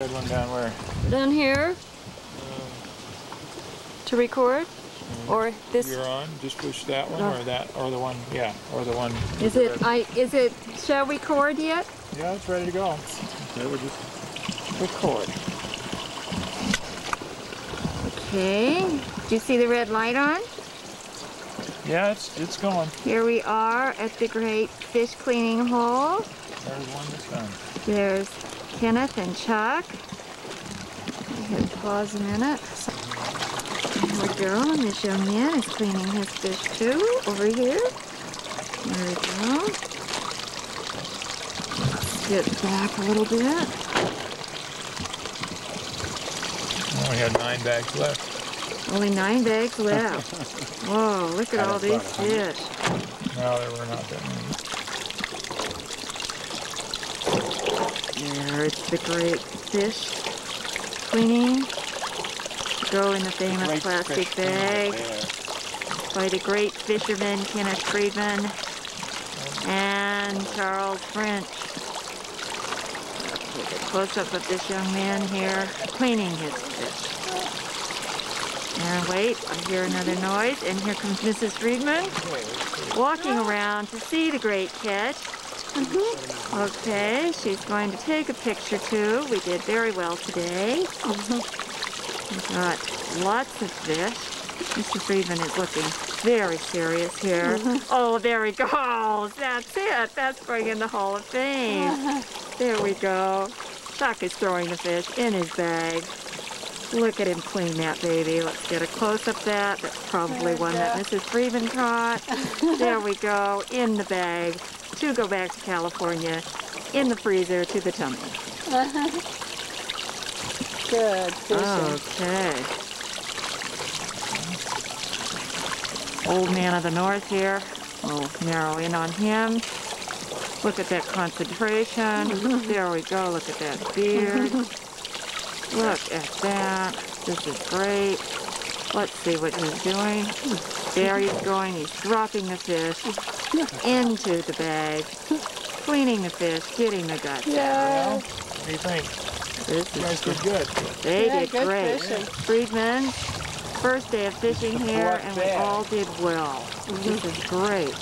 Good one down where? Down here um, to record? Mm-hmm. Or this, You're on. Just push that one or uh. that or the one. Yeah, or the one. is it, I, is it, shall we record yet? Yeah, it's ready to go. Okay, we're just. Record. Okay, do you see the red light on? Yeah, it's it's going. Here we are at the great fish cleaning hole. There's one that's done. There's Kenneth and Chuck. I hit pause a minute. There we go, and this young man is cleaning his fish too, over here. There we go. Get back a little bit. Only had nine bags left. Only nine bags left. Whoa, look at all these fish. No, there were not that many. There, it's the great fish cleaning. Go in the famous plastic bag by the great fisherman Kenneth Friedmann and Charles French. Take a close-up of this young man here cleaning his fish. And wait, I hear another noise, and here comes Mrs. Friedmann walking around to see the great catch. Mm-hmm. Okay, she's going to take a picture too. We did very well today. Mm-hmm. We've got lots of fish. Mr. Friedmann is looking very serious here. Mm-hmm. Oh, there he goes. That's it. That's going in the Hall of Fame. There we go. Chuck is throwing the fish in his bag. Look at him clean that baby. Let's get a close-up that. That's probably one that Mrs. Friedmann caught. There we go, in the bag to go back to California, in the freezer to the tummy. Good fishing. Okay. Old man of the north here. We'll narrow in on him. Look at that concentration. There we go. Look at that beard. Look at that. This is great. Let's see what he's doing. There he's going. He's dropping the fish into the bag, cleaning the fish, getting the guts out. Yeah. What do you think? This You guys did good. they Yeah, did good great. fishing. Friedmann, first day of fishing here, and we all did well. This is great.